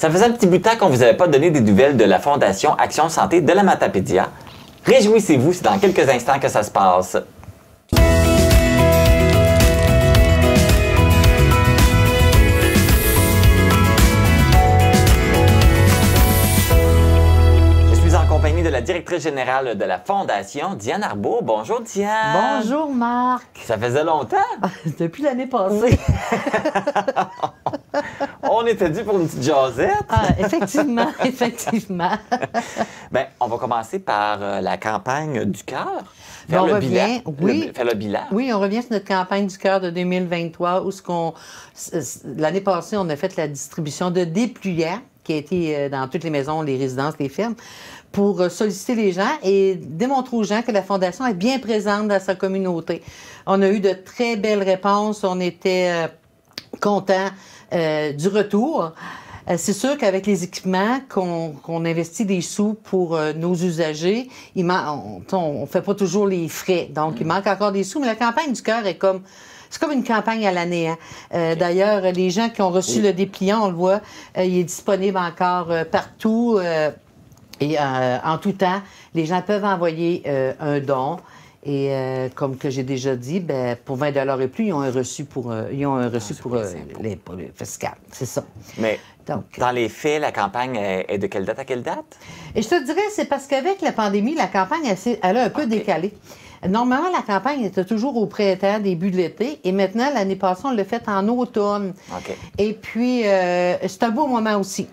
Ça faisait un petit bout de temps qu'on vous avait pas donné des nouvelles de la Fondation Action Santé de la Matapédia. Réjouissez-vous, c'est dans quelques instants que ça se passe. Je suis en compagnie de la directrice générale de la Fondation, Diane Arbault. Bonjour, Diane. Bonjour Marc. Ça faisait longtemps. Depuis l'année passée. On était dû pour une petite jasette. Ah, effectivement, effectivement. Ben, on va commencer par euh, la campagne du cœur. Ben, on le revient, bilan. oui. Le- faire le bilan. Oui, on revient sur notre campagne du cœur de 2023 où ce qu'on l'année passée, on a fait la distribution de dépliants qui a été euh, dans toutes les maisons, les résidences, les fermes pour euh, solliciter les gens et démontrer aux gens que la Fondation est bien présente dans sa communauté. On a eu de très belles réponses. On était contents euh, du retour. Euh, C'est sûr qu'avec les équipements qu'on investit des sous pour euh, nos usagers, il man- on, on fait pas toujours les frais. Donc, il manque encore des sous. Mais la campagne du cœur est comme c'est comme une campagne à l'année. hein. Euh, D'ailleurs, les gens qui ont reçu le dépliant, on le voit, euh, il est disponible encore euh, partout. et en tout temps, les gens peuvent envoyer un don. Et euh, comme que j'ai déjà dit, ben, pour 20 et plus, ils ont un reçu pour, euh, ils ont un reçu pour euh, les, pour les fiscales. C'est ça. Mais Donc, dans les faits, la campagne est, de quelle date à quelle date? et je te dirais, c'est parce qu'avec la pandémie, la campagne, elle, elle a un peu décalé. Normalement, la campagne était toujours au printemps, début de l'été. Et maintenant, l'année passée, on l'a fait en automne. Et puis, euh, c'est un beau moment aussi.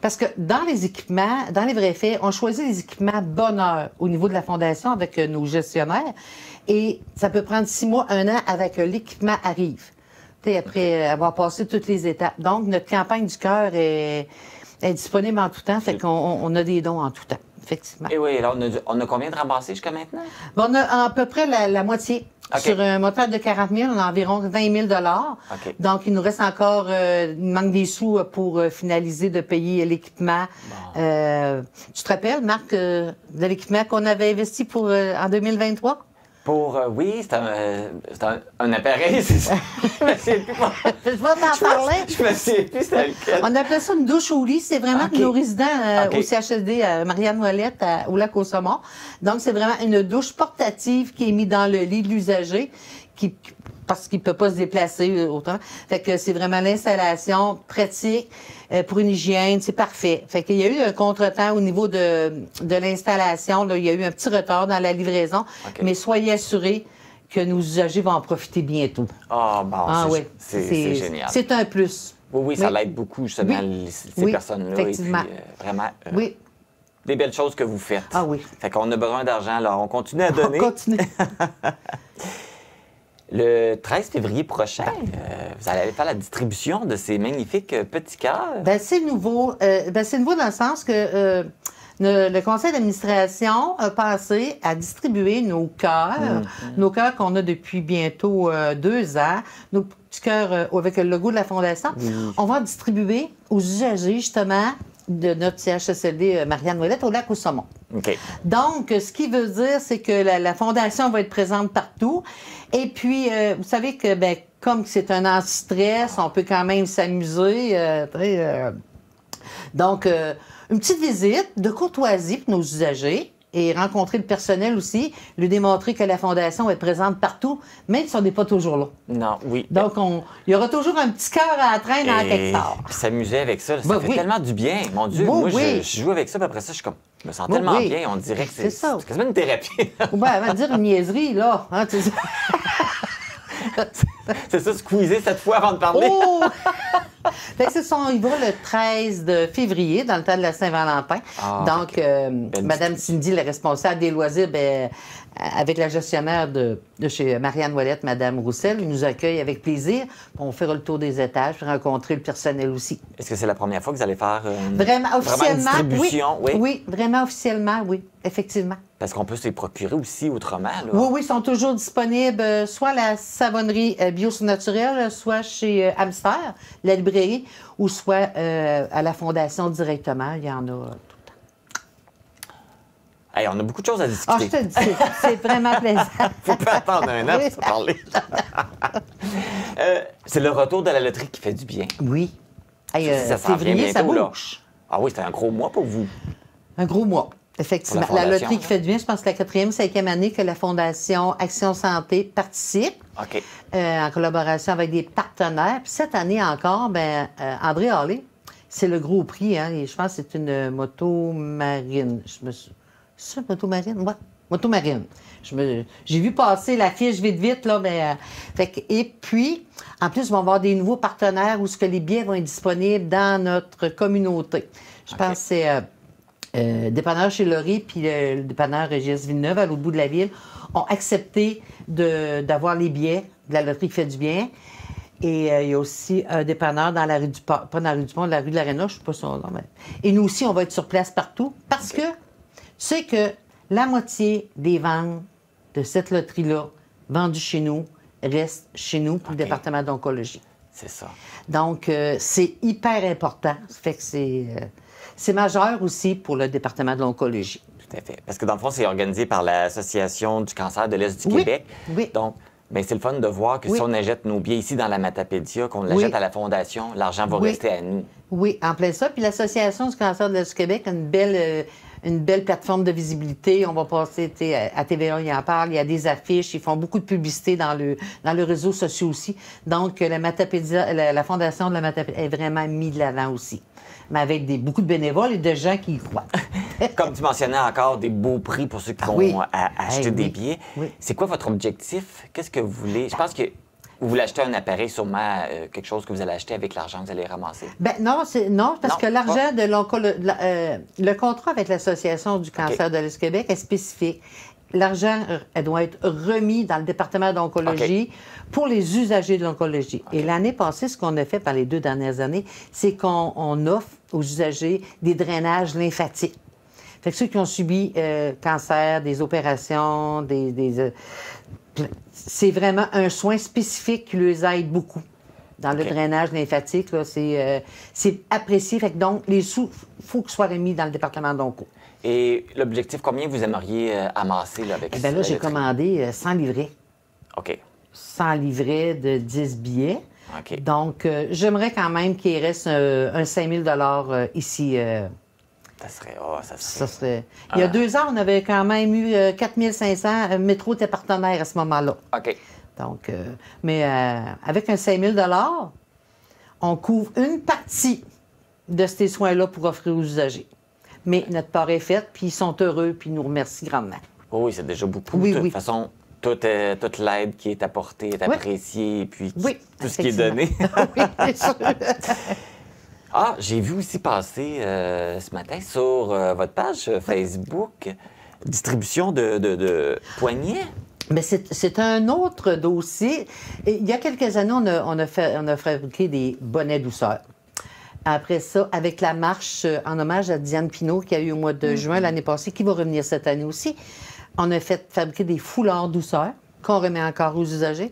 Parce que dans les équipements, dans les vrais faits, on choisit les équipements bonheur au niveau de la fondation avec euh, nos gestionnaires. Et ça peut prendre six mois, un an avec que l'équipement arrive. Tu sais, après avoir passé toutes les étapes. Donc, notre campagne du cœur est, est disponible en tout temps. Fait qu'on on- on a des dons en tout temps, effectivement. Et oui, alors on a, on a combien de ramassés jusqu'à maintenant? Bon, on a à peu près la, la moitié. OK. Sur un montant de 40 000, on a environ 20 000 OK. Donc, il nous reste encore, euh, il manque des sous euh, pour euh, finaliser de payer l'équipement. Euh, tu te rappelles, Marc, euh, de l'équipement qu'on avait investi pour euh, en 2023? Pour, euh, oui, c'est un, euh, un, un appareil, c'est ça. je me souviens plus. Je vais t'en parler. Je me souviens plus c'était lequel. On appelait ça une douche au lit. C'est vraiment OK. nos résidents euh, au CHSD à Marianne-Ouellette, à- au lac au Saumon. Donc, c'est vraiment une douche portative qui est mise dans le lit de l'usager qui parce qu'il peut pas se déplacer euh, autant. Fait que c'est vraiment l'installation pratique euh, pour une hygiène, c'est parfait. Fait qu'il y a eu un contretemps au niveau de, de l'installation. là. Il y a eu un petit retard dans la livraison, mais soyez assurés que nos usagers vont en profiter bientôt. Ah, bon, Ah c'est, génial. C'est un plus. Oui, oui, ça Oui. l'aide beaucoup, justement, Oui. ces Oui, personnes-là. Et puis, effectivement. euh, vraiment, euh, Oui, des belles choses que vous faites. Ah oui. Fait qu'on a besoin d'argent, alors on continue à on donner. continue. Le 13 février prochain, euh, vous allez faire la distribution de ces magnifiques euh, petits cœurs. Ben, c'est nouveau. Euh, ben, c'est nouveau dans le sens que le, le conseil d'administration a pensé à distribuer nos cœurs, nos cœurs qu'on a depuis bientôt deux ans, nos petits cœurs avec le logo de la Fondation. On va en distribuer aux usagers, justement, de notre CHSLD euh, Marianne-Ouellette au lac au Saumon. Donc, ce qui veut dire, c'est que la, la fondation va être présente partout. Et puis, euh, vous savez que, ben, comme c'est un anti-stress, on peut quand même s'amuser. euh, euh, donc, euh, une petite visite de courtoisie pour nos usagers et rencontrer le personnel aussi, lui démontrer que la fondation être présente partout, même si on n'est pas toujours là. Non, oui. Donc, on, il y aura toujours un petit cœur à la traîne en quelque part. s'amuser avec ça, ça Ben fait oui. tellement du bien. Mon Dieu, moi, je- oui. je, joue avec ça, puis après ça, je suis comme, je me sens tellement oui. bien. On dirait que c'est C'est ça. c'est quasiment une thérapie. Ou bien, avant de dire une niaiserie, là. hein, c'est ça, squeezer cette fois avant de parler. Oh! fait que c'est son, il va le 13 de février, dans le temps de la Saint-Valentin. Ah, Donc, euh, Belle Madame Cindy, la responsable des loisirs, ben, avec la gestionnaire de, de chez Marianne Ouellette, Madame Roussel, nous accueille avec plaisir. On fera le tour des étages, puis rencontrer le personnel aussi. Est-ce que c'est la première fois que vous allez faire euh, Vraiment, officiellement, une distribution? oui. Oui. Oui, vraiment officiellement, oui, effectivement. Parce qu'on peut se les procurer aussi autrement. Là. Oui, oui, ils sont toujours disponibles, euh, soit à la savonnerie euh, bio naturelle, soit chez euh, Hamster, la librairie, ou soit euh, à la fondation directement. Il y en a euh, tout le temps. Hey, on a beaucoup de choses à discuter. je te dis, c'est- vraiment plaisant. Faut pas attendre un an pour parler. Euh, c'est le retour de la loterie qui fait du bien. Oui. Hey, Ça, euh, ça s'en vient février, ça bientôt, là. bouge. Ah oui, c'est un gros mois pour vous. Un gros mois. Effectivement. La loterie qui fait du bien, je pense que c'est la quatrième, cinquième année que la Fondation Action Santé participe. OK. euh, en collaboration avec des partenaires. Puis cette année encore, ben, euh, André Hallé, c'est le gros prix. Hein, et je pense que c'est une moto marine. Je me suis... C'est ça, moto marine? Ouais, moto marine. Je me... J'ai vu passer la fiche vite, vite, là. Mais, euh, fait que- Et puis, en plus, on va avoir des nouveaux partenaires où ce que les billets vont être disponibles dans notre communauté. Je pense que c'est... euh, euh, dépanneur chez Laurie puis le, le dépanneur Régis Villeneuve à l'autre bout de la ville ont accepté d'avoir les billets de la loterie qui fait du bien. Et euh, il y a aussi un dépanneur dans la rue du Pont, pas dans la rue du Pont, la rue de l'Arena, je ne sais pas son nom. mais- Et nous aussi, on va être sur place partout parce que sais que la moitié des ventes de cette loterie-là, vendues chez nous, restent chez nous pour le département d'oncologie. C'est ça. Donc, euh, c'est hyper important. Ça fait que c'est, euh, c'est majeur aussi pour le département de l'oncologie. Tout à fait. Parce que dans le fond, c'est organisé par l'Association du cancer de l'Est du Oui, Québec. oui. Donc, ben, c'est le fun de voir que Oui. si on achète nos billets ici dans la Matapédia, qu'on Oui. l'achète à la Fondation, l'argent va Oui. rester à nous. Oui, en plein ça. Puis l'Association du cancer de l'Est du Québec a une belle, euh, une belle plateforme de visibilité. On va passer, à TVA, ils en parlent. Il y a des affiches. Ils font beaucoup de publicité dans le, dans les réseaux sociaux aussi. Donc, euh, la, Matapédia, la, la Fondation de la Matapédia est vraiment mise de l'avant aussi. Mais avec des, beaucoup de bénévoles et de gens qui y croient. Comme tu mentionnais encore, des beaux prix pour ceux qui Ah vont oui. acheter Hey, des oui. billets. Oui. C'est quoi votre objectif? Qu'est-ce que vous voulez? Je pense que vous voulez acheter un appareil, sûrement euh, quelque chose que vous allez acheter avec l'argent que vous allez ramasser? Ben non, c'est non parce Non, que l'argent de l'oncolo- de la- euh, le contrat avec l'association du cancer de l'Est Québec est spécifique. L'argent euh, elle doit être remis dans le département d'oncologie pour les usagers de l'oncologie. Et l'année passée, ce qu'on a fait par les deux dernières années, c'est qu'on on offre aux usagers des drainages lymphatiques. Fait que ceux qui ont subi euh, cancer, des opérations, des, des, euh, c'est vraiment un soin spécifique qui les aide beaucoup. Dans le drainage lymphatique, c'est, euh, c'est apprécié. Fait que donc, les sous, il faut qu'ils soient remis dans le département d'Onco. Et l'objectif, combien vous aimeriez euh, amasser là, avec Eh bien là, j'ai commandé euh, 100 livrets. OK. 100 livrets de 10 billets. OK. Donc, euh, j'aimerais quand même qu'il reste un 5 000 euh, ici. Euh, Ça serait. oh, ça ça serait. Il y a Ah. deux ans, on avait quand même eu euh, 4 500. euh, Métro était partenaire à ce moment-là. OK. Donc, euh, mais euh, avec un 5 000 on couvre une partie de ces soins-là pour offrir aux usagers. Mais notre part est faite, puis ils sont heureux, puis ils nous remercient grandement. Oh oui, c'est déjà beaucoup. Oui, de toute oui. façon, toute, euh, toute l'aide qui est apportée est Oui. appréciée, et puis tout ce qui est donné. oui, c'est sûr. Ah, j'ai vu aussi passer euh, ce matin sur euh, votre page euh, Facebook distribution de, de. Mais c'est un autre dossier. Et il y a quelques années, on a, on a fait, on a fabriqué des bonnets douceur. Après ça, avec la marche en hommage à Diane Pinault qui a eu au mois de juin l'année passée, qui va revenir cette année aussi, on a fait fabriquer des foulards douceur qu'on remet encore aux usagers.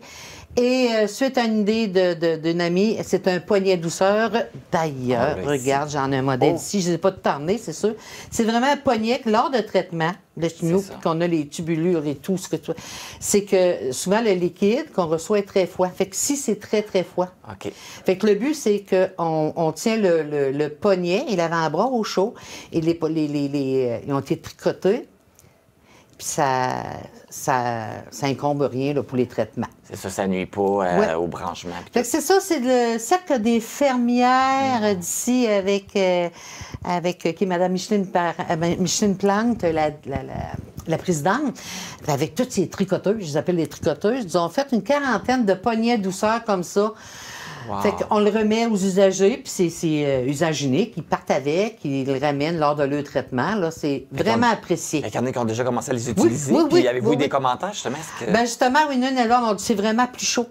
Et euh, suite à une idée de- de- d'une amie, c'est un poignet douceur. D'ailleurs, Ah, ben, regarde, j'en ai un modèle Oh. ici. Je ne sais pas tout emmener, c'est sûr. C'est vraiment un poignet que lors de traitement de chez nous, qu'on a les tubulures et tout, ce que tu c'est que souvent le liquide qu'on reçoit est très froid. Fait que si c'est très, très froid, OK. fait que le but, c'est qu'on on tient le, le- le poignet et l'avant-bras au chaud et les, les, les- les, euh, ils ont été tricotés. Puis ça, ça, ça incombe rien là, pour les traitements. C'est ça, ça nuit pas euh, Ouais. au branchement. puis Fait que c'est ça, c'est le cercle des fermières euh, d'ici avec, euh, avec euh, qui est Mme Micheline, Par- ben, Micheline Plante, la, la, la, la présidente, avec toutes ces tricoteuses, je les appelle les tricoteuses, ils ont fait une quarantaine de poignets douceur comme ça. Wow. Fait qu'on le remet aux usagers, puis c'est- c'est euh, usage unique, ils partent avec, ils le ramènent lors de leur traitement. Là, c'est vraiment qu'on- apprécié. Il y en a qui ont déjà commencé à les utiliser. oui, puis oui, avez-vous oui, eu des oui. commentaires, justement? Est-ce que... Ben justement, oui, nous, là, on dit c'est vraiment plus chaud.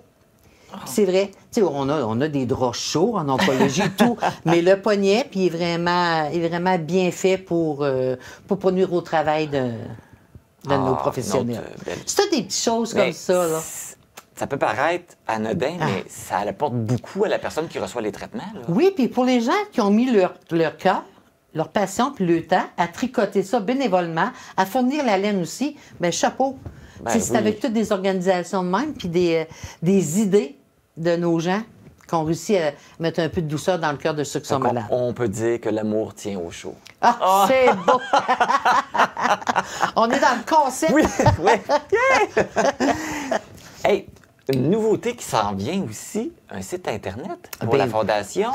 C'est vrai. On a, on a des draps chauds en oncologie et tout, mais le poignet, puis il est vraiment, il est vraiment bien fait pour, euh, pour pas nuire au travail de, de Ah, nos professionnels. belle- C'est toutes des petites choses Mais comme ça, là. Ça peut paraître anodin, Ah. mais ça apporte beaucoup à la personne qui reçoit les traitements. là. Oui, puis pour les gens qui ont mis leur, leur cœur, leur passion, puis le temps à tricoter ça bénévolement, à fournir la laine aussi, ben chapeau. Ben c'est avec toutes des organisations de même, puis des, euh, des idées de nos gens qu'on réussit à mettre un peu de douceur dans le cœur de ceux qui sont on- malades. on, peut dire que l'amour tient au chaud. Ah, c'est beau! On est dans le concept. Oui, oui. Yeah! une nouveauté qui s'en vient aussi, un site Internet pour Ben la. Fondation.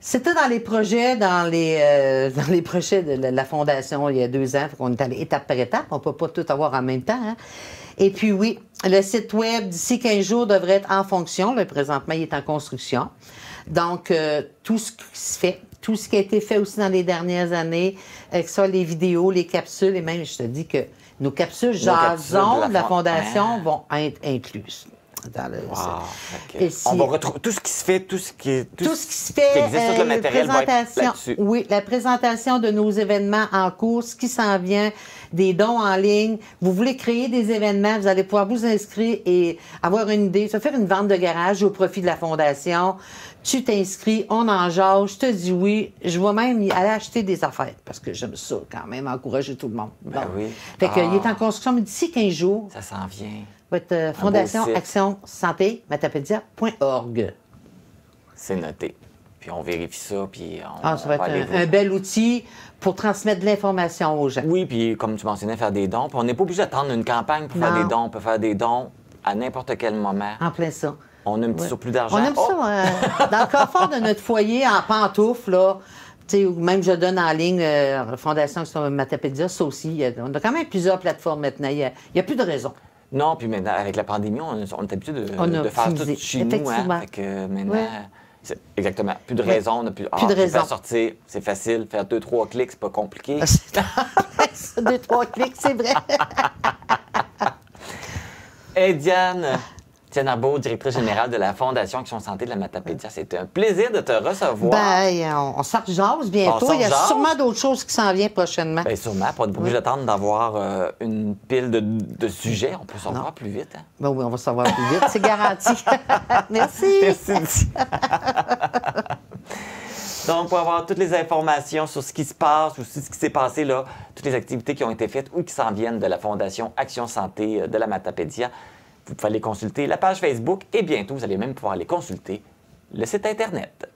C'était dans les projets, dans les, euh, dans les projets de la, Fondation il y a deux ans. On est allé étape par étape. On ne peut pas tout avoir en même temps. hein. Et puis, oui, le site Web, d'ici 15 jours, devrait être en fonction. Là, présentement, il est en construction. Donc, euh, tout ce qui se fait, tout ce qui a été fait aussi dans les dernières années, euh, que ce soit les vidéos, les capsules, et même, je te dis que nos capsules Nos capsules jason de la de la fond- Fondation Ah. vont être incluses. Wow. Et si- On va retrouver tout ce qui se fait, tout ce qui, tout ce qui se fait, qui existe, tout le euh, matériel va être présentation- oui, la présentation de nos événements en cours, ce qui s'en vient, des dons en ligne. Vous voulez créer des événements, vous allez pouvoir vous inscrire et avoir une idée, se faire une vente de garage au profit de la fondation. Tu t'inscris, on en jase, je te dis oui. Je vais même y aller acheter des affaires parce que j'aime ça quand même, encourager tout le monde. Ben oui. Fait que, Ah. il est en construction, mais d'ici 15 jours, Ça s'en vient. Va être euh, Fondation. Action Santé, matapédia.org. C'est noté. Puis on vérifie ça, puis on, Ah, ça va être un, un bel outil pour transmettre de l'information aux gens. Oui, puis comme tu mentionnais, faire des dons. Puis on n'est pas obligé d'attendre une campagne pour faire des dons. On peut faire des dons à n'importe quel moment. En plein ça. On a un petit Ouais. surplus d'argent. On aime Oh! ça. euh, dans le confort de notre foyer, en pantoufles, là. tu sais, ou même je donne en ligne, euh, Fondation sur Matapédia, ça aussi. on a quand même plusieurs plateformes maintenant. Il n'y a, a plus de raison. Non, puis maintenant, avec la pandémie, on, on est habitué de, de faire tout chez nous. Hein? Fait que maintenant, Ouais. exactement. Plus de Ouais. raison. On a plus, Plus de je vais raison. sortir, c'est facile. Faire deux, trois clics, c'est pas compliqué. C'est Deux, trois clics, c'est vrai. Hey Diane, Diane Arbaud, directrice générale de la Fondation Action Santé de la Matapédia, c'était un plaisir de te recevoir. Ben, on, on bientôt. On s'en Il y a sûrement d'autres choses qui s'en viennent prochainement. Bien, sûrement, pas obligé d'attendre d'avoir euh, une pile de, de sujets. On peut s'en voir plus vite. hein. Ben oui, on va savoir plus vite, c'est garanti. Merci. Merci. Donc, pour avoir toutes les informations sur ce qui se passe ou ce qui s'est passé là, toutes les activités qui ont été faites ou qui s'en viennent de la Fondation Action Santé euh, de la Matapédia, vous pouvez aller consulter la page Facebook et bientôt, vous allez même pouvoir aller consulter le site Internet.